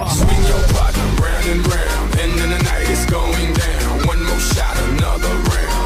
Sweet.